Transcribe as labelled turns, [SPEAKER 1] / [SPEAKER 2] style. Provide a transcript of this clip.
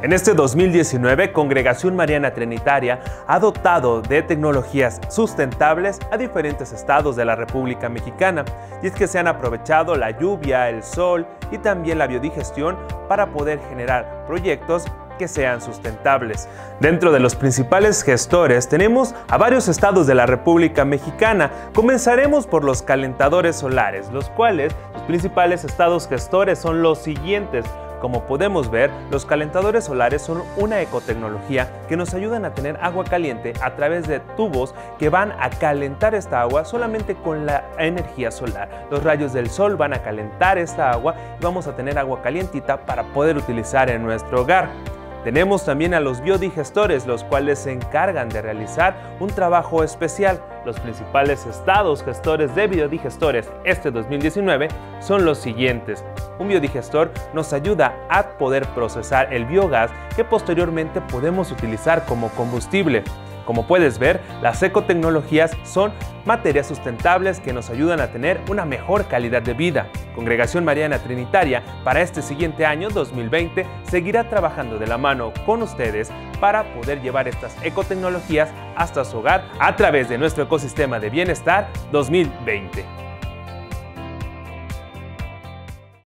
[SPEAKER 1] En este 2019, Congregación Mariana Trinitaria ha dotado de tecnologías sustentables a diferentes estados de la República Mexicana, y es que se han aprovechado la lluvia, el sol y también la biodigestión para poder generar proyectos que sean sustentables. Dentro de los principales gestores tenemos a varios estados de la República Mexicana. Comenzaremos por los calentadores solares, los cuales los principales estados gestores son los siguientes. Como podemos ver, los calentadores solares son una ecotecnología que nos ayudan a tener agua caliente a través de tubos que van a calentar esta agua solamente con la energía solar. Los rayos del sol van a calentar esta agua y vamos a tener agua calientita para poder utilizar en nuestro hogar. Tenemos también a los biodigestores, los cuales se encargan de realizar un trabajo especial. Los principales estados gestores de biodigestores este 2019 son los siguientes. Un biodigestor nos ayuda a poder procesar el biogás que posteriormente podemos utilizar como combustible. Como puedes ver, las ecotecnologías son materias sustentables que nos ayudan a tener una mejor calidad de vida. Congregación Mariana Trinitaria para este siguiente año 2020 seguirá trabajando de la mano con ustedes para poder llevar estas ecotecnologías hasta su hogar a través de nuestro ecosistema de bienestar 2020.